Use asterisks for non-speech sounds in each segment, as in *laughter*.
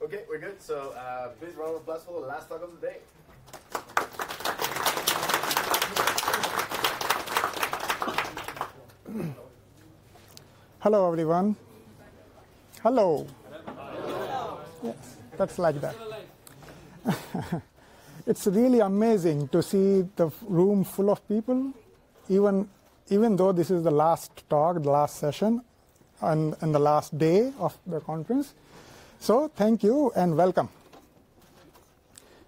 Okay, we're good. So, uh, please round of applause for the last talk of the day. Hello, everyone. Hello. Yes, that's like that. *laughs* it's really amazing to see the room full of people, even even though this is the last talk, the last session, and, and the last day of the conference. So thank you and welcome.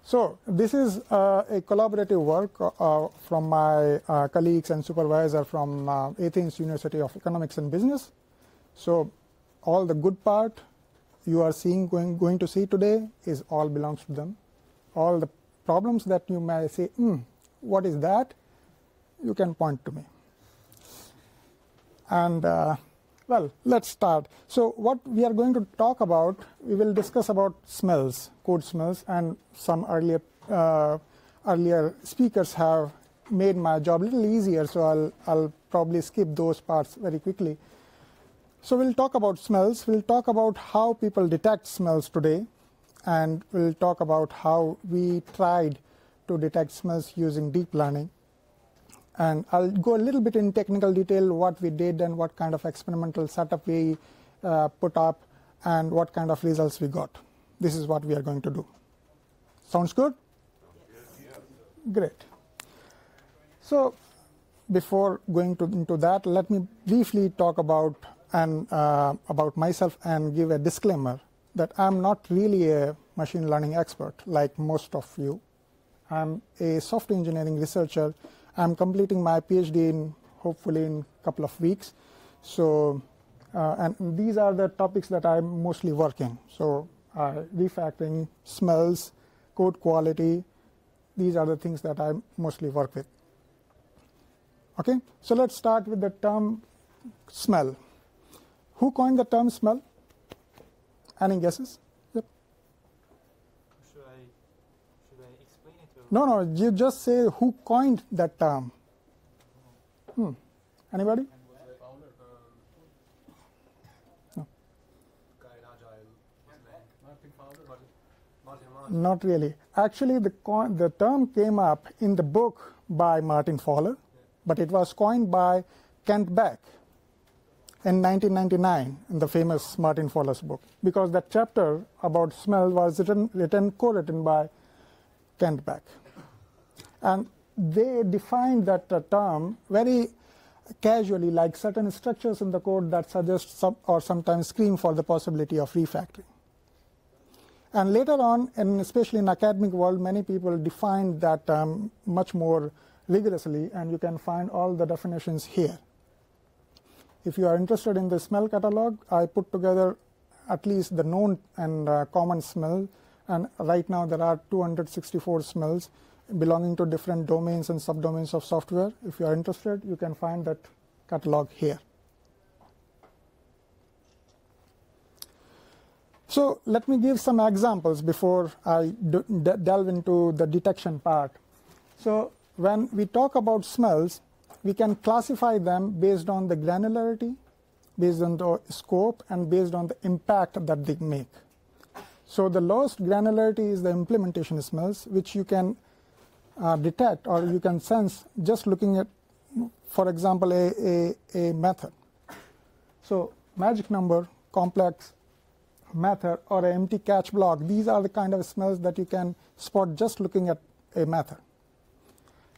So this is uh, a collaborative work uh, from my uh, colleagues and supervisor from uh, Athens University of Economics and Business. So all the good part you are seeing going, going to see today is all belongs to them. All the problems that you may say, hmm, what is that? You can point to me. And uh, well, let's start. So what we are going to talk about, we will discuss about smells, code smells, and some earlier uh, earlier speakers have made my job a little easier, so I'll, I'll probably skip those parts very quickly. So we'll talk about smells, we'll talk about how people detect smells today, and we'll talk about how we tried to detect smells using deep learning. And I'll go a little bit in technical detail what we did and what kind of experimental setup we uh, put up and what kind of results we got. This is what we are going to do. Sounds good? Yes. Great. So before going to, into that, let me briefly talk about and uh, about myself and give a disclaimer that I'm not really a machine learning expert like most of you. I'm a software engineering researcher I'm completing my PhD in hopefully in a couple of weeks. So, uh, and these are the topics that I'm mostly working. So, uh, refactoring, smells, code quality, these are the things that I mostly work with. Okay, so let's start with the term smell. Who coined the term smell? Any guesses? No, no, you just say who coined that term. Hmm. Anybody? No. Not really. Actually, the, the term came up in the book by Martin Fowler, but it was coined by Kent Beck in 1999 in the famous Martin Fowler's book, because that chapter about smell was written, written co-written by Kent Beck. And they defined that uh, term very casually, like certain structures in the code that suggest or sometimes scream for the possibility of refactoring. And later on, and especially in academic world, many people defined that term much more rigorously, and you can find all the definitions here. If you are interested in the smell catalog, I put together at least the known and uh, common smell, and right now there are 264 smells belonging to different domains and subdomains of software. If you are interested, you can find that catalog here. So let me give some examples before I delve into the detection part. So when we talk about smells, we can classify them based on the granularity, based on the scope, and based on the impact that they make. So the lowest granularity is the implementation smells, which you can uh, detect or you can sense just looking at, for example, a, a, a method. So magic number, complex method, or an empty catch block, these are the kind of smells that you can spot just looking at a method.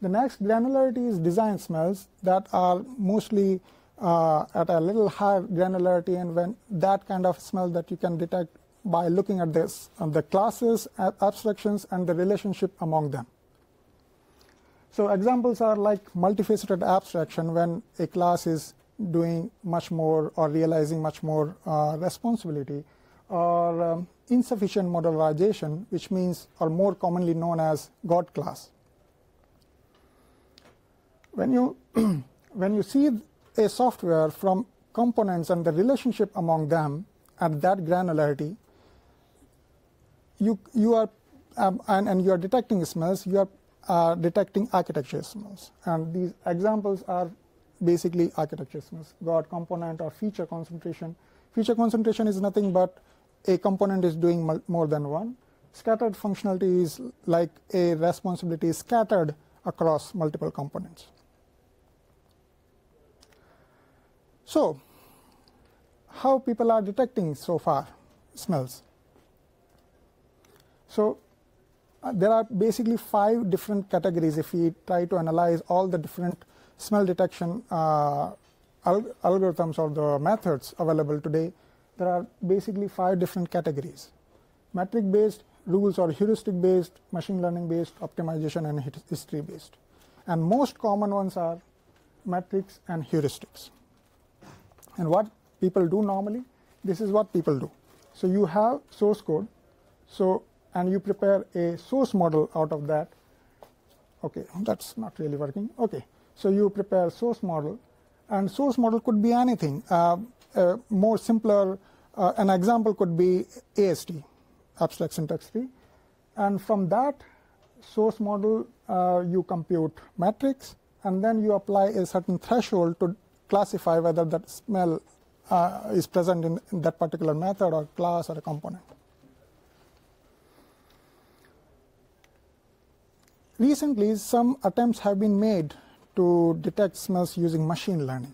The next granularity is design smells that are mostly uh, at a little higher granularity and when that kind of smell that you can detect by looking at this, uh, the classes, abstractions, and the relationship among them. So examples are like multifaceted abstraction when a class is doing much more or realizing much more uh, responsibility or um, insufficient modularization, which means or more commonly known as God class. When you, *clears throat* when you see a software from components and the relationship among them at that granularity, you, you are, um, and, and you are detecting smells, you are are detecting architecture smells. And these examples are basically architecture smells, God component or feature concentration. Feature concentration is nothing but a component is doing more than one. Scattered functionality is like a responsibility scattered across multiple components. So, how people are detecting so far smells? So, there are basically five different categories if we try to analyze all the different smell detection uh, al algorithms or the methods available today. There are basically five different categories. Metric based, rules or heuristic based, machine learning based, optimization and history based. And most common ones are metrics and heuristics. And what people do normally, this is what people do. So you have source code. So and you prepare a source model out of that. Okay, that's not really working. Okay, so you prepare source model, and source model could be anything. Uh, uh, more simpler, uh, an example could be AST, abstract syntax tree, and from that source model uh, you compute metrics, and then you apply a certain threshold to classify whether that smell uh, is present in, in that particular method or class or a component. Recently, some attempts have been made to detect smells using machine learning.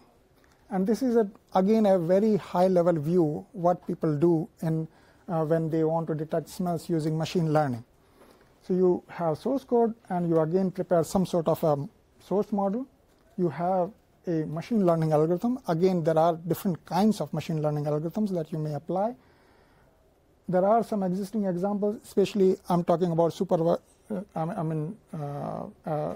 And this is, a, again, a very high-level view what people do in, uh, when they want to detect smells using machine learning. So you have source code, and you again prepare some sort of a source model. You have a machine learning algorithm. Again, there are different kinds of machine learning algorithms that you may apply. There are some existing examples, especially I'm talking about supervised I mean, uh, uh,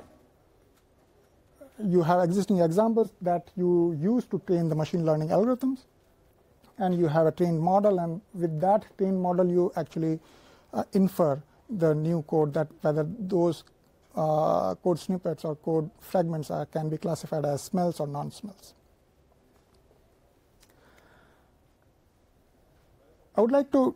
you have existing examples that you use to train the machine learning algorithms, and you have a trained model, and with that trained model, you actually uh, infer the new code that whether those uh, code snippets or code fragments are, can be classified as smells or non-smells. I would like to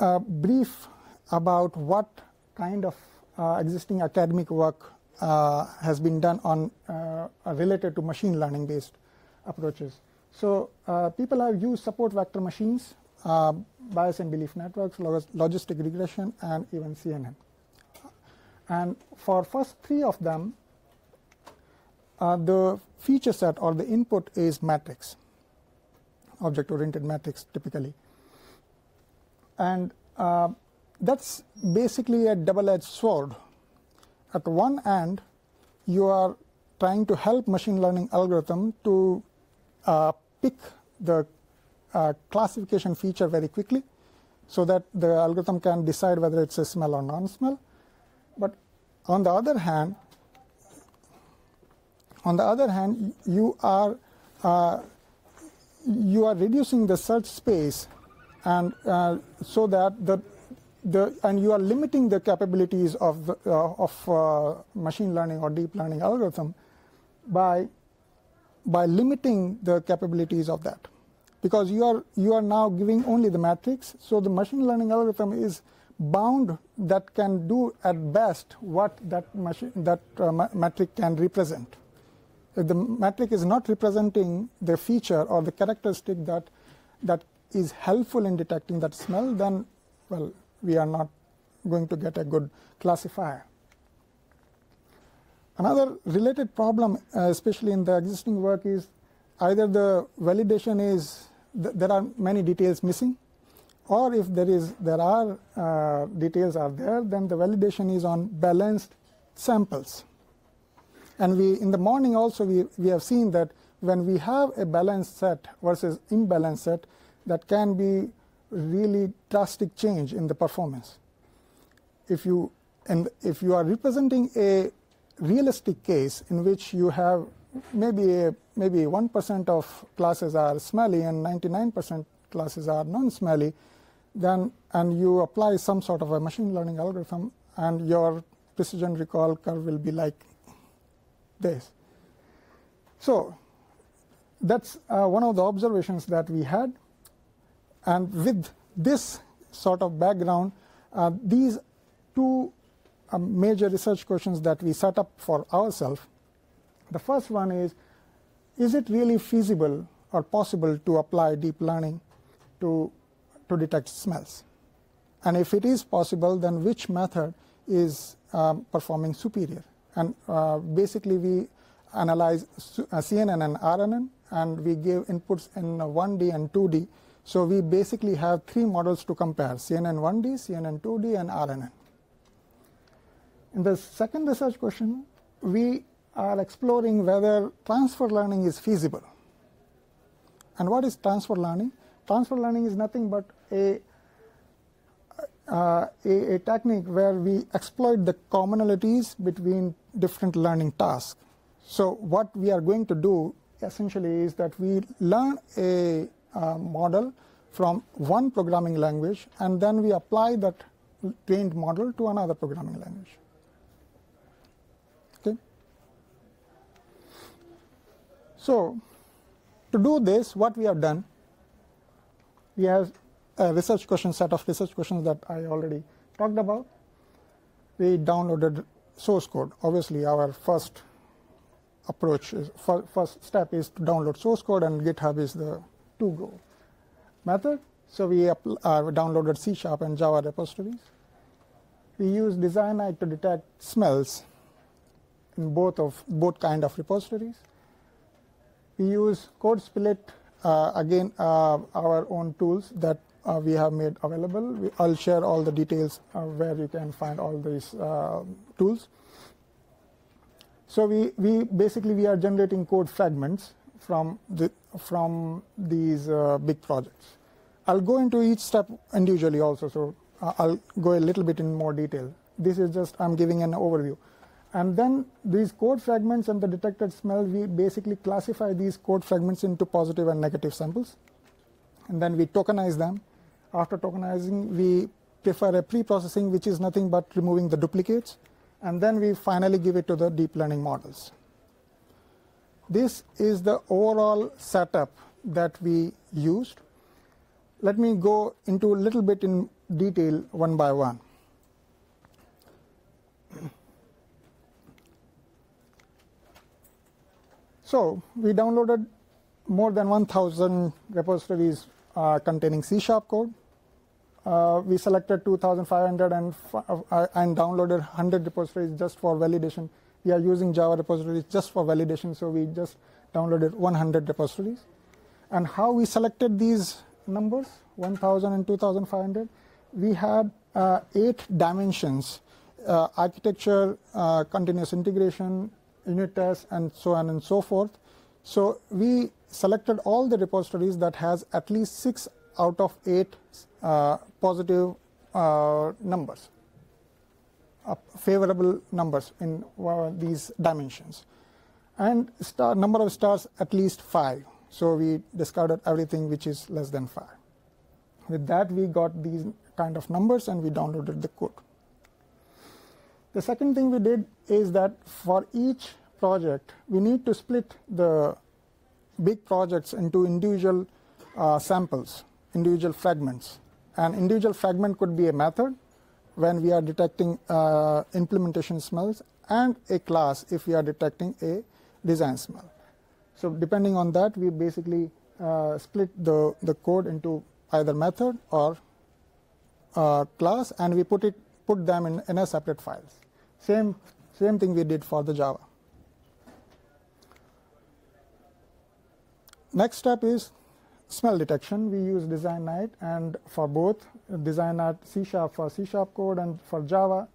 uh, brief about what kind of uh, existing academic work uh, has been done on uh, related to machine learning based approaches. So people have used support vector machines, Bayesian belief networks, logistic regression, and even CNN. And for first three of them, uh, the feature set or the input is matrix, object-oriented matrix typically. And uh, that's basically a double-edged sword. At one end, you are trying to help machine learning algorithm to uh, pick the uh, classification feature very quickly so that the algorithm can decide whether it's a smell or non-smell. But on the other hand, on the other hand, you are uh, you are reducing the search space, and uh, so that the the, and you are limiting the capabilities of, the, uh, of uh, machine learning or deep learning algorithm by, by limiting the capabilities of that. Because you are, you are now giving only the matrix, so the machine learning algorithm is bound that can do at best what that, machine, that uh, metric can represent. If the metric is not representing the feature or the characteristic that, that is helpful in detecting that smell, then, well, we are not going to get a good classifier. Another related problem, uh, especially in the existing work, is either the validation is th there are many details missing, or if there is there are uh, details are there, then the validation is on balanced samples. And we in the morning also we, we have seen that when we have a balanced set versus imbalanced set, that can be really drastic change in the performance. If you and if you are representing a realistic case in which you have maybe a, maybe 1% of classes are smelly and 99% classes are non-smelly, then and you apply some sort of a machine learning algorithm and your precision recall curve will be like this. So that's uh, one of the observations that we had. And with this sort of background, uh, these two uh, major research questions that we set up for ourselves. The first one is, is it really feasible or possible to apply deep learning to to detect smells. And if it is possible, then which method is um, performing superior? And uh, basically, we analyze uh, CNN and RNN, and we give inputs in 1D and 2D. So we basically have three models to compare, CNN 1D, CNN 2D, and RNN. In the second research question, we are exploring whether transfer learning is feasible. And what is transfer learning? Transfer learning is nothing but a, uh, a, a, technique where we exploit the commonalities between different learning tasks. So what we are going to do essentially is that we learn a uh, model from one programming language and then we apply that trained model to another programming language. Okay. So to do this, what we have done, we have a research question set of research questions that I already talked about. We downloaded source code. Obviously, our first approach is first step is to download source code, and GitHub is the to go method. So we uh, downloaded C Sharp and Java repositories. We use Designite to detect smells in both of both kind of repositories. We use code split, uh, again, uh, our own tools that uh, we have made available. We, I'll share all the details where you can find all these tools. So we, we basically we are generating code fragments from the from these uh, big projects. I'll go into each step individually also, so uh, I'll go a little bit in more detail. This is just I'm giving an overview. And then these code fragments and the detected smell, we basically classify these code fragments into positive and negative samples. And then we tokenize them. After tokenizing, we prefer a pre-processing, which is nothing but removing the duplicates. And then we finally give it to the deep learning models. This is the overall setup that we used. Let me go into a little bit in detail one by one. So we downloaded more than 1,000 repositories uh, containing C-sharp code. Uh, we selected 2,500 and, uh, and downloaded 100 repositories just for validation. We are using Java repositories just for validation, so we just downloaded 100 repositories. And how we selected these numbers, 1,000 and 2,500, we had uh, eight dimensions, uh, architecture, uh, continuous integration, unit tests, and so on and so forth. So we selected all the repositories that has at least six out of eight uh, positive uh, numbers, favorable numbers in uh, these dimensions, and star, number of stars at least five. So we discarded everything which is less than five. With that, we got these kind of numbers and we downloaded the code. The second thing we did is that for each project, we need to split the big projects into individual uh, samples, individual fragments. An individual fragment could be a method when we are detecting uh, implementation smells and a class if we are detecting a design smell. So depending on that, we basically uh, split the, the code into either method or uh, class and we put it put them in, in a separate files. Same, same thing we did for the Java. Next step is smell detection. We use Designite and for both Designite C Sharp for C Sharp code and for Java,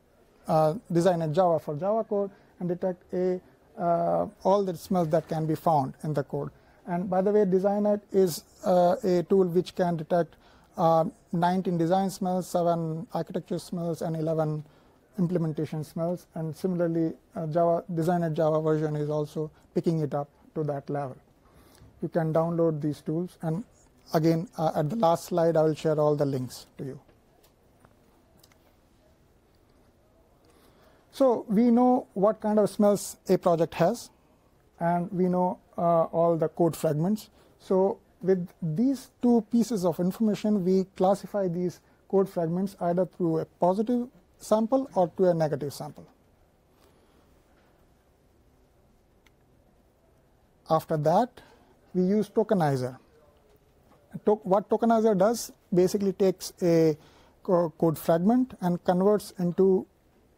uh, Designite Java for Java code and detect a uh, all the smells that can be found in the code. And by the way, Designite is uh, a tool which can detect uh, 19 design smells, 7 architecture smells, and 11 implementation smells. And similarly, uh, Java Designite Java version is also picking it up to that level you can download these tools. And again, uh, at the last slide, I will share all the links to you. So we know what kind of smells a project has, and we know uh, all the code fragments. So with these two pieces of information, we classify these code fragments either through a positive sample or to a negative sample. After that, we use tokenizer. to what tokenizer does basically takes a co code fragment and converts into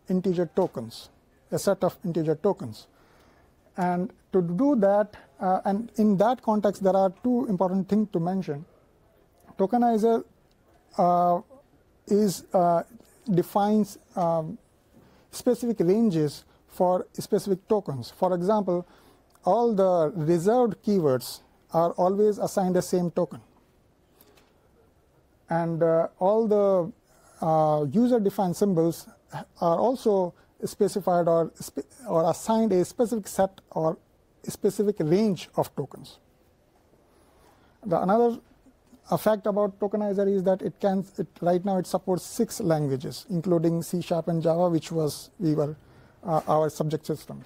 integer tokens, a set of integer tokens. And to do that, uh, and in that context, there are two important things to mention. Tokenizer uh, is uh, defines um, specific ranges for specific tokens. For example, all the reserved keywords are always assigned the same token. And uh, all the uh, user-defined symbols are also specified or, spe or assigned a specific set or specific range of tokens. The another fact about tokenizer is that it can it, right now it supports six languages including C sharp and Java which was we were uh, our subject systems.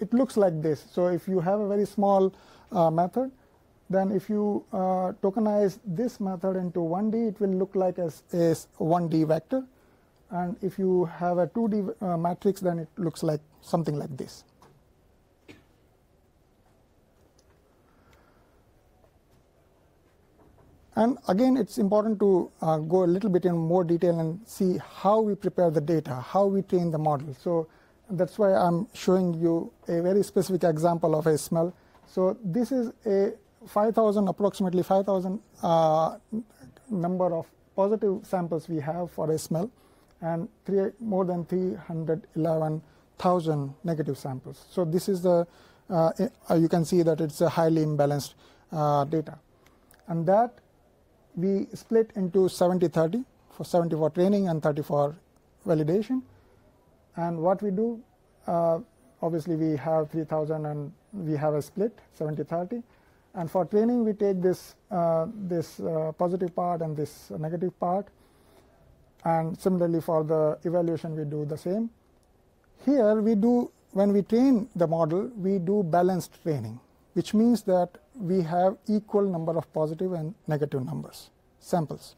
It looks like this. So if you have a very small uh, method then if you uh, tokenize this method into 1D it will look like as a 1D vector and if you have a 2D uh, matrix then it looks like something like this. And again, it's important to uh, go a little bit in more detail and see how we prepare the data, how we train the model. So that's why I'm showing you a very specific example of a smell. So this is a 5,000, approximately 5,000 uh, number of positive samples we have for a smell and three, more than 311,000 negative samples. So this is the, uh, you can see that it's a highly imbalanced uh, data. And that we split into 70-30 for 70 for training and 30 for validation. And what we do, uh, obviously we have 3000 and we have a split 70-30. And for training, we take this, uh, this uh, positive part and this negative part. And similarly for the evaluation, we do the same. Here we do, when we train the model, we do balanced training, which means that we have equal number of positive and negative numbers, samples.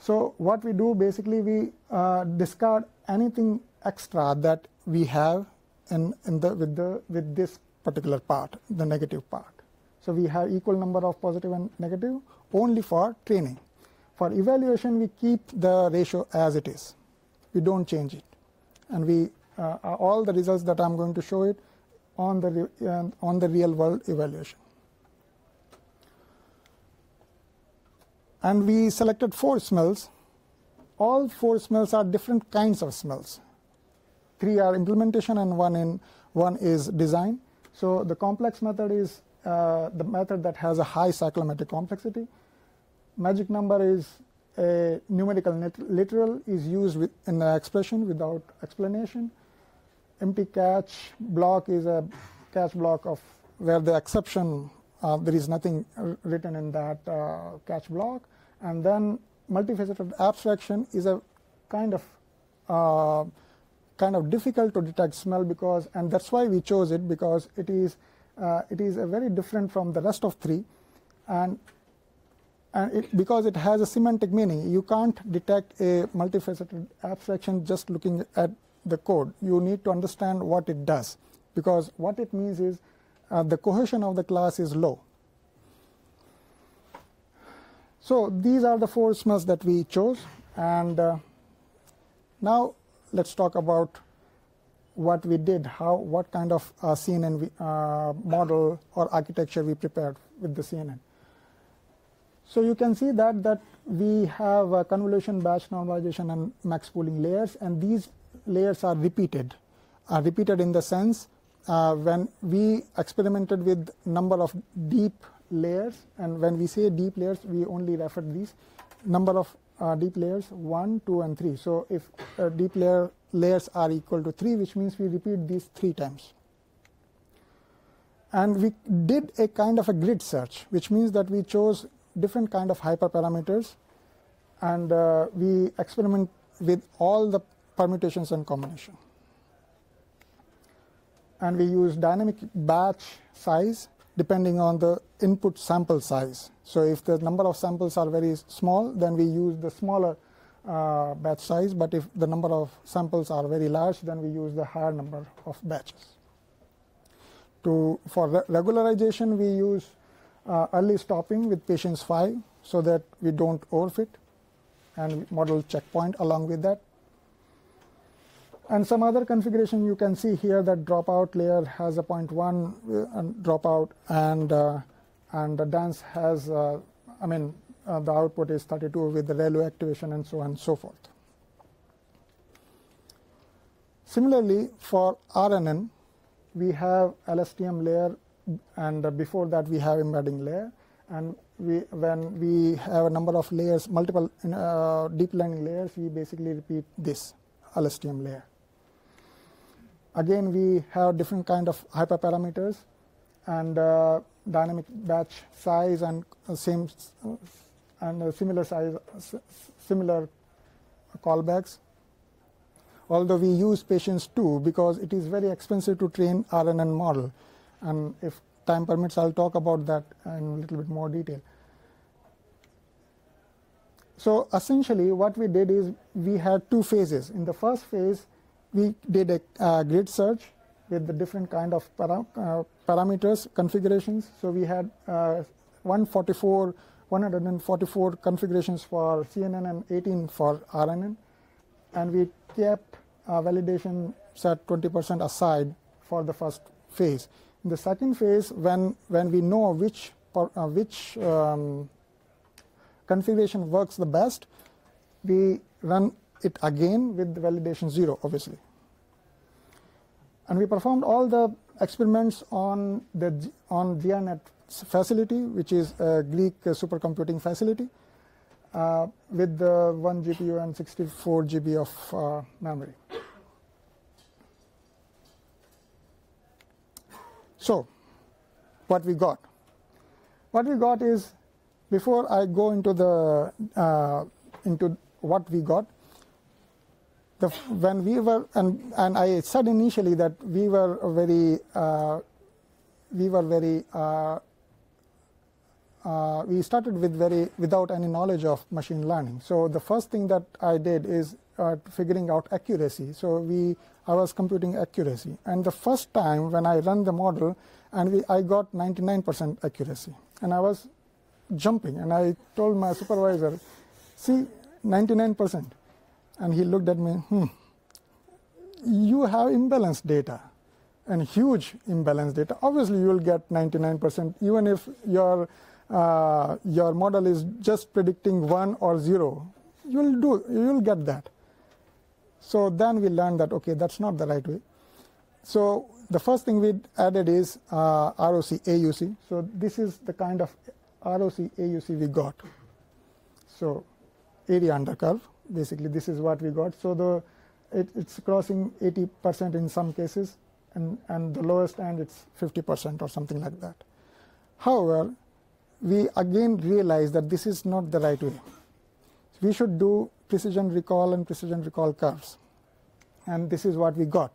So what we do basically we uh, discard anything extra that we have in, in the, with, the, with this particular part, the negative part. So we have equal number of positive and negative only for training. For evaluation, we keep the ratio as it is. We don't change it. And we uh, all the results that I'm going to show it on the, uh, on the real world evaluation. And we selected four smells. All four smells are different kinds of smells. Three are implementation and one, in, one is design. So the complex method is uh, the method that has a high cyclomatic complexity. Magic number is a numerical literal is used with, in the expression without explanation empty catch block is a catch block of where the exception there is nothing written in that uh, catch block. And then multifaceted abstraction is a kind of uh, kind of difficult to detect smell because and that's why we chose it because it is uh, it is a very different from the rest of three. And and it, because it has a semantic meaning you can't detect a multifaceted abstraction just looking at the code, you need to understand what it does because what it means is uh, the cohesion of the class is low. So these are the four smells that we chose and uh, now let's talk about what we did, how, what kind of uh, CNN uh, model or architecture we prepared with the CNN. So you can see that that we have convolution batch normalization and max pooling layers and these layers are repeated. Are repeated in the sense uh, when we experimented with number of deep layers and when we say deep layers we only refer these number of uh, deep layers 1, 2 and 3. So if uh, deep layer layers are equal to 3 which means we repeat these 3 times. And we did a kind of a grid search which means that we chose different kind of hyperparameters and uh, we experiment with all the permutations and combination. And we use dynamic batch size depending on the input sample size. So if the number of samples are very small, then we use the smaller uh, batch size. But if the number of samples are very large, then we use the higher number of batches. To, for re regularization, we use uh, early stopping with patience 5 so that we don't overfit and model checkpoint along with that. And some other configuration you can see here that dropout layer has a 0.1 uh, dropout and uh, and the dense has uh, I mean uh, the output is 32 with the ReLU activation and so on and so forth. Similarly, for RNN, we have LSTM layer, and before that we have embedding layer. And we, when we have a number of layers, multiple uh, deep learning layers, we basically repeat this LSTM layer. Again, we have different kind of hyperparameters and uh, dynamic batch size and uh, same uh, and uh, similar size, similar callbacks. Although we use patience too because it is very expensive to train RNN model, and if time permits, I'll talk about that in a little bit more detail. So essentially, what we did is we had two phases. In the first phase, we did a uh, grid search with the different kind of para uh, parameters configurations. So we had uh, 144 144 configurations for CNN and 18 for RNN. And we kept validation set 20% aside for the first phase. In the second phase, when, when we know which, uh, which um, configuration works the best, we run it again with the validation zero, obviously. And we performed all the experiments on the on GRNet facility, which is a Greek supercomputing facility, uh, with the 1 GPU and 64 GB of uh, memory. So, what we got? What we got is, before I go into the uh, into what we got, the, when we were and and I said initially that we were very uh, we were very uh, uh, we started with very without any knowledge of machine learning. So the first thing that I did is uh, figuring out accuracy. So we I was computing accuracy, and the first time when I run the model, and we, I got 99% accuracy, and I was jumping, and I told my supervisor, "See, 99%," and he looked at me, "Hmm, you have imbalanced data." and huge imbalanced data. Obviously, you will get 99%, even if your uh, your model is just predicting one or zero, you will do you will get that. So then we learned that okay, that's not the right way. So the first thing we added is uh, ROC AUC. So this is the kind of ROC AUC we got. So area under curve. Basically, this is what we got. So the it, it's crossing 80% in some cases, and and the lowest end it's 50% or something like that. However, we again realize that this is not the right way. We should do precision recall and precision recall curves. And this is what we got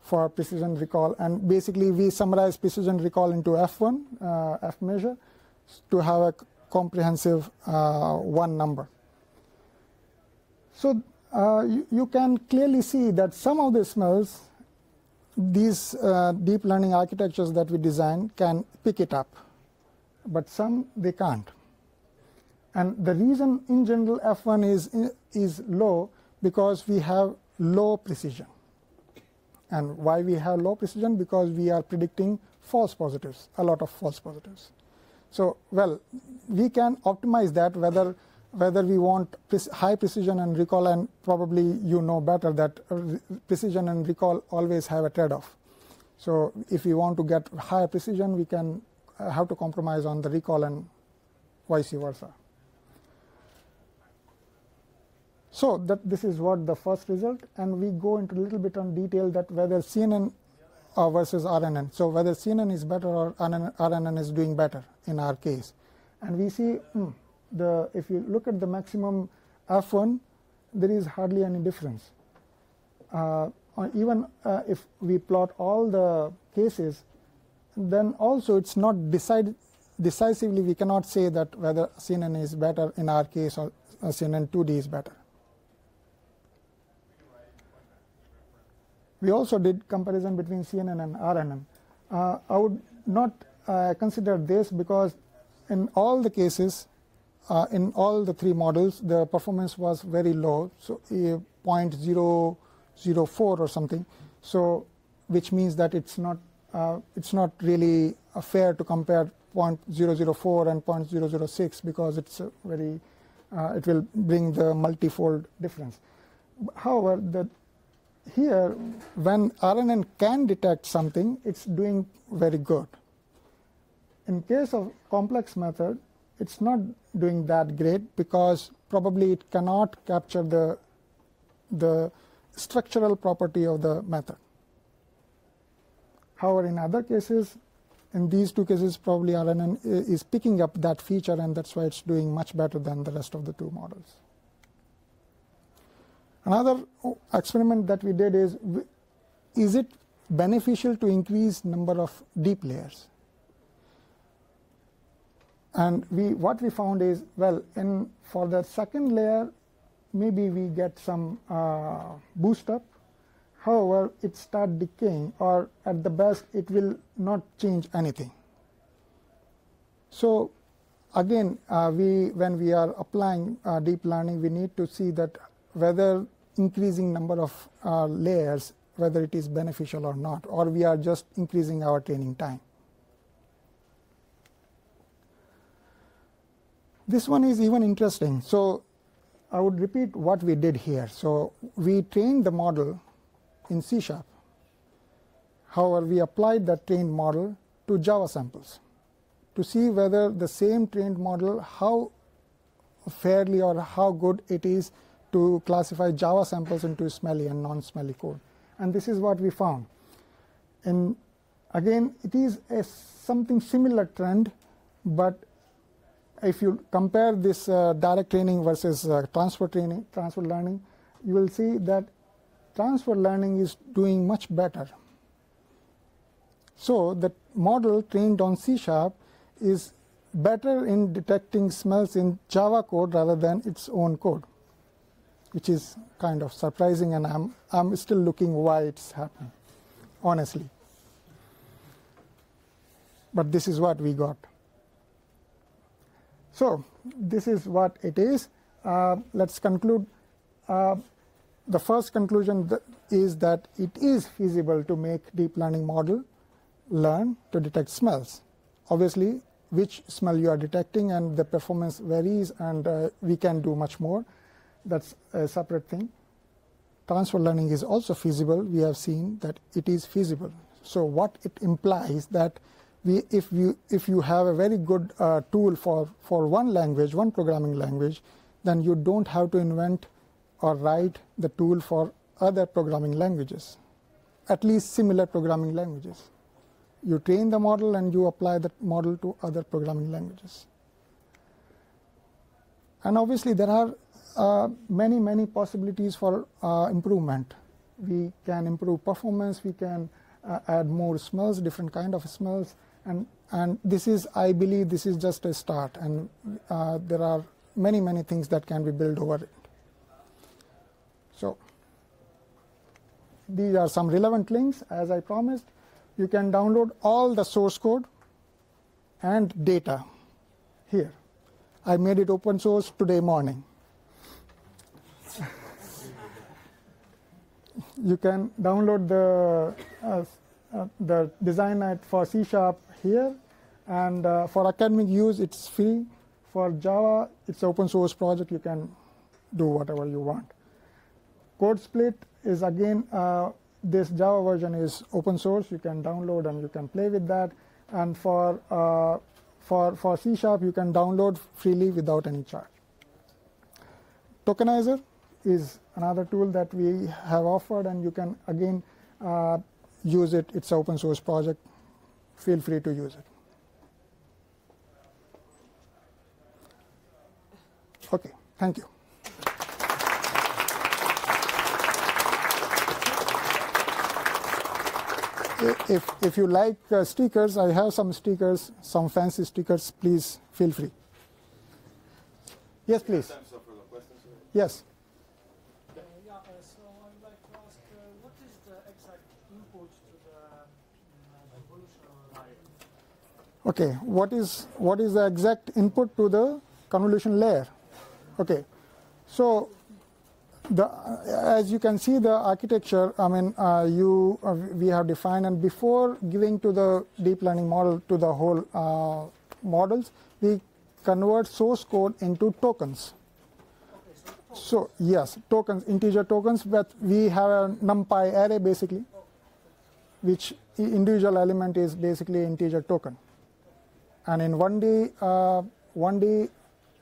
for precision recall. And basically, we summarize precision recall into F1, uh, F measure, to have a comprehensive uh, one number. So uh, you, you, can clearly see that some of the smells, these uh, deep learning architectures that we design can pick it up but some they can't. And the reason in general F1 is, is low because we have low precision. And why we have low precision? Because we are predicting false positives, a lot of false positives. So, well, we can optimize that whether whether we want high precision and recall, and probably you know better that precision and recall always have a trade-off. So, if we want to get higher precision, we can have to compromise on the recall and vice versa. So that this is what the first result, and we go into a little bit on detail that whether CNN uh, versus RNN. So whether CNN is better or RNN is doing better in our case, and we see mm, the if you look at the maximum F1, there is hardly any difference. Uh, even uh, if we plot all the cases, then also it's not decided decisively we cannot say that whether CNN is better in our case or CNN 2D is better. We also did comparison between CNN and RNN. Uh, I would not uh, consider this because in all the cases, uh, in all the three models, the performance was very low, so uh, 0.004 or something. So, which means that it's not uh, it's not really uh, fair to compare 0.004 and 0.006 because it's very uh, it will bring the multifold difference. However, the here when RNN can detect something, it's doing very good. In case of complex method, it's not doing that great because probably it cannot capture the the structural property of the method. However, in other cases, in these two cases, probably RNN uh, is picking up that feature, and that's why it's doing much better than the rest of the two models. Another uh, experiment that we did is, is it beneficial to increase number of deep layers? And we, what we found is, well, in, for the second layer, maybe we get some uh, boost up. However, it start decaying, or at the best, it will not change anything. So, again, uh, we when we are applying uh, deep learning, we need to see that whether increasing number of uh, layers, whether it is beneficial or not, or we are just increasing our training time. This one is even interesting. So I would repeat what we did here. So we trained the model in C sharp. However, we applied that trained model to Java samples to see whether the same trained model, how fairly or how good it is to classify Java samples into smelly and non-smelly code. And this is what we found. And again, it is a something similar trend, but if you compare this uh, direct training versus uh, transfer training, transfer learning, you will see that transfer learning is doing much better. So the model trained on C sharp is better in detecting smells in Java code rather than its own code, which is kind of surprising, and I'm, I'm still looking why it's happening, honestly. But this is what we got. So this is what it is. Uh, let's conclude. Uh, the first conclusion th is that it is feasible to make deep learning model learn to detect smells. Obviously, which smell you are detecting and the performance varies and uh, we can do much more. That's a separate thing. Transfer learning is also feasible. We have seen that it is feasible. So what it implies that we, if, you, if you have a very good uh, tool for, for one language, one programming language, then you don't have to invent or write the tool for other programming languages, at least similar programming languages. You train the model and you apply that model to other programming languages. And obviously, there are uh, many, many possibilities for uh, improvement. We can improve performance, we can uh, add more smells, different kind of smells, and and this is I believe this is just a start and uh, there are many many things that can be built over it. So these are some relevant links as I promised. You can download all the source code and data here. I made it open source today morning. *laughs* you can download the uh, the design for C sharp here. And uh, for academic use, it's free. For Java, it's open source project. You can do whatever you want. Code split is again, uh, this Java version is open source. You can download and you can play with that. And for, uh, for, for C Sharp, you can download freely without any charge. Tokenizer is another tool that we have offered, and you can again uh, use it. It's open source project feel free to use it. Okay, thank you. If, if you like uh, stickers, I have some stickers, some fancy stickers. Please feel free. Yes, please. Yes. Okay, what is what is the exact input to the convolution layer? Okay, so the as you can see the architecture. I mean, uh, you uh, we have defined, and before giving to the deep learning model to the whole uh, models, we convert source code into tokens. So yes, tokens, integer tokens, but we have a NumPy array basically, which individual element is basically integer token. And in 1D, uh, 1D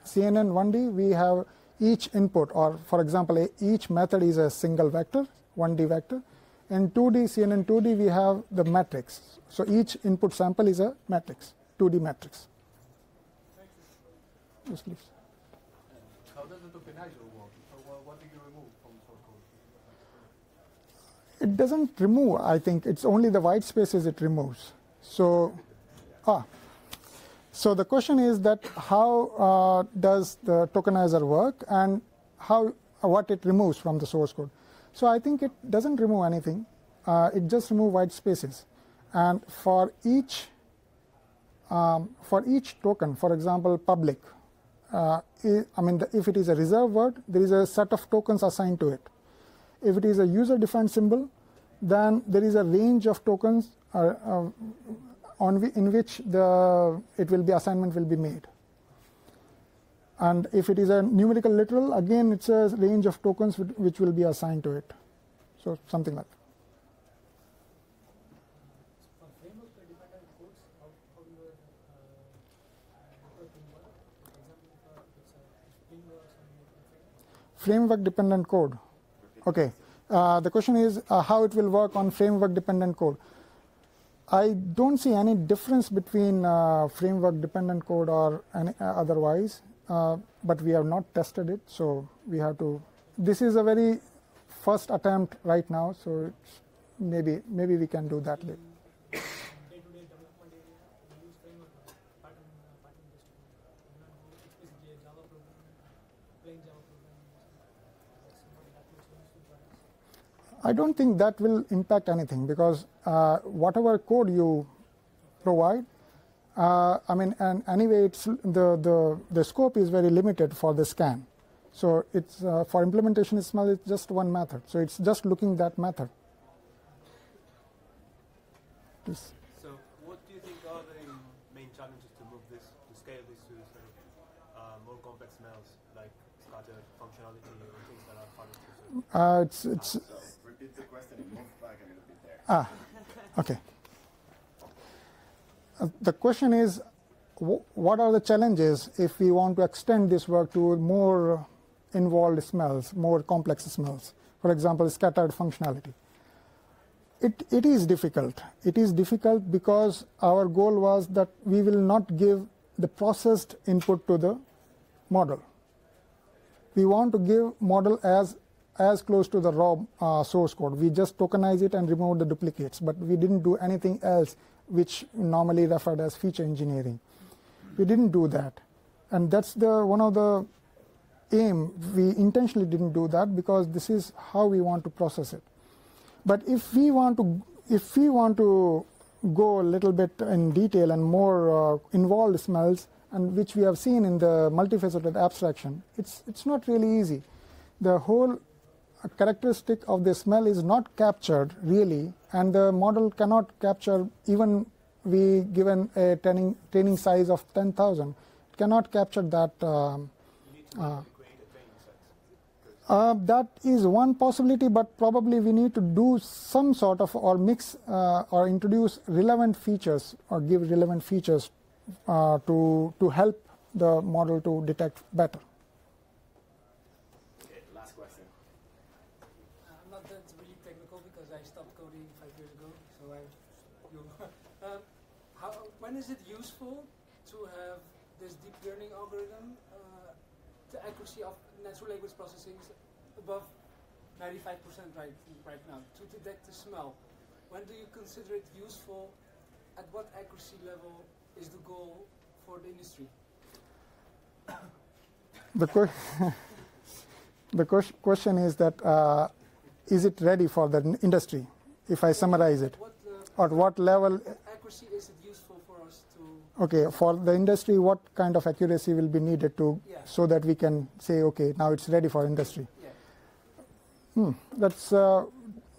CNN 1D, we have each input, or for example, each method is a single vector, 1D vector. In 2D, CNN 2D, we have the matrix. So each input sample is a matrix, 2D matrix. Yes, please. How does the tokenizer work? What, what do you remove from source code? It doesn't remove, I think. It's only the white spaces it removes. So, ah, so the question is that how uh, does the tokenizer work and how what it removes from the source code. So I think it doesn't remove anything. Uh, it just removes white spaces. And for each um, for each token, for example, public, uh, I, mean, if it is a reserved word, there is a set of tokens assigned to it. If it is a user-defined symbol, then there is a range of tokens uh, uh, on in which the it will be assignment will be made. And if it is a numerical literal, again it's a range of tokens which will be assigned to it. So something like that. Framework dependent code. Okay. Uh, the question is uh, how it will work on framework dependent code. I don't see any difference between uh, framework dependent code or any, uh, otherwise, uh, but we have not tested it, so we have to. This is a very first attempt right now, so maybe maybe we can do that later. I don't think that will impact anything because uh, whatever code you provide, uh, I mean, and anyway, it's the, the, the scope is very limited for the scan. So it's uh, for implementation it's just one method. So it's just looking that method. Please. So what do you think are the main challenges to move this, to scale this to sort of uh, more complex smells like scattered functionality or things that are harder to Uh, it's, it's, Ah, okay. Uh, the question is, what are the challenges if we want to extend this work to more involved smells, more complex smells? For example, scattered functionality. It, it is difficult. It is difficult because our goal was that we will not give the processed input to the model. We want to give model as as close to the raw uh, source code. We just tokenize it and remove the duplicates, but we didn't do anything else which normally referred as feature engineering. We didn't do that. And that's the one of the aim. We intentionally didn't do that because this is how we want to process it. But if we want to if we want to go a little bit in detail and more uh, involved smells, and which we have seen in the multifaceted abstraction, it's it's not really easy. The whole characteristic of the smell is not captured really and the model cannot capture even we given a training, training size of 10,000 cannot capture that um, uh, uh, that is one possibility, but probably we need to do some sort of or mix uh, or introduce relevant features or give relevant features uh, to to help the model to detect better. When is it useful to have this deep learning algorithm, uh, the accuracy of natural language processing is above 95% right, right now, to detect the smell? When do you consider it useful? At what accuracy level is the goal for the industry? The, que *laughs* the question is that uh, is it ready for the industry? If I summarize it, what, uh, at what level? Accuracy is it okay, for the industry, what kind of accuracy will be needed to Yeah. so that we can say, okay, now it's ready for industry? Yeah. Hmm, that's uh,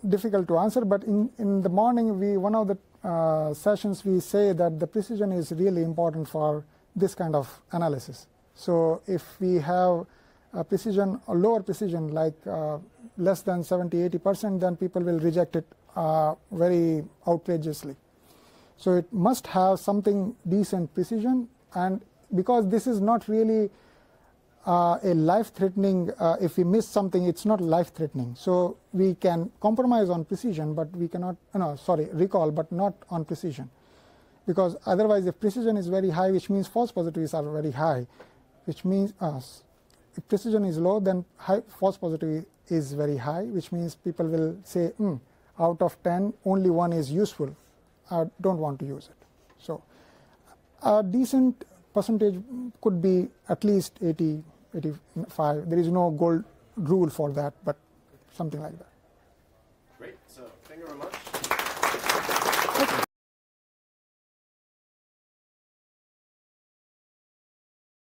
difficult to answer, but in, in the morning, we one of the uh, sessions we say that the precision is really important for this kind of analysis. So if we have a precision, a lower precision, like uh, less than 70, 80 percent, then people will reject it uh, very outrageously. So it must have something decent precision, and because this is not really uh, a life-threatening. Uh, if we miss something, it's not life-threatening. So we can compromise on precision, but we cannot. No, sorry, recall, but not on precision, because otherwise, if precision is very high, which means false positives are very high, which means uh, if precision is low, then high, false positive is very high, which means people will say, "Hmm, out of 10, only one is useful. I don't want to use it. So a decent percentage could be at least 80, 85. There is no gold rule for that, but something like that.